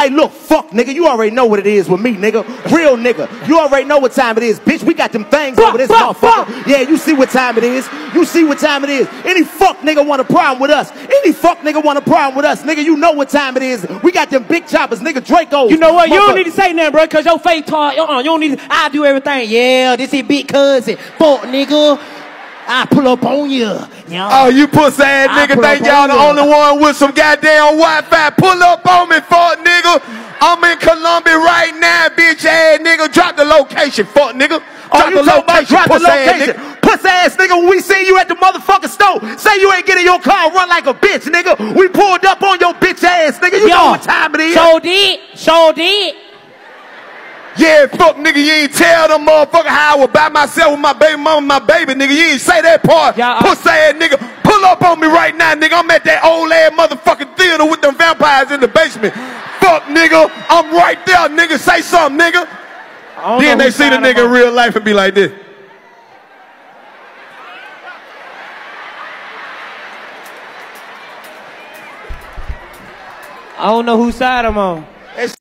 Hey, look, fuck, nigga. You already know what it is with me, nigga. Real nigga. You already know what time it is, bitch. We got them things Fuck, over this fuck, motherfucker. Yeah, you see what time it is. You see what time it is. Any fuck nigga want a problem with us. Any fuck nigga want a problem with us. Nigga, you know what time it is. We got them big choppers, nigga. Draco. You know what? You don't need to say nothing, bro, because your face tall. Uh-uh, you don't need to. I do everything. Yeah, this is big cousin. Fuck, nigga. I pull up on you. Yeah. Oh, you pussy ass nigga pull think y'all the you. only one with some goddamn Wi-Fi. Pull up on me, fuck nigga. I'm in Columbia right now, bitch ass nigga. Drop the location, fuck nigga. Oh, Drop you the talking location, drop the pussy ass location. nigga. Pussy ass nigga, when we see you at the motherfucking store, say you ain't getting your car, run like a bitch, nigga. We pulled up on your bitch ass, nigga. You know what time it is. Show did. Show did. Yeah, fuck nigga, you ain't tell them motherfucker how I was by myself with my baby mama, and my baby nigga. You ain't say that part. Yeah, I- Pussy ass nigga, pull up on me right now, nigga. I'm at that old ass motherfucking theater with them vampires in the basement. Fuck nigga, I'm right there, nigga. Say something, nigga. Then they see the nigga in real life and be like this. I don't know whose side I'm on.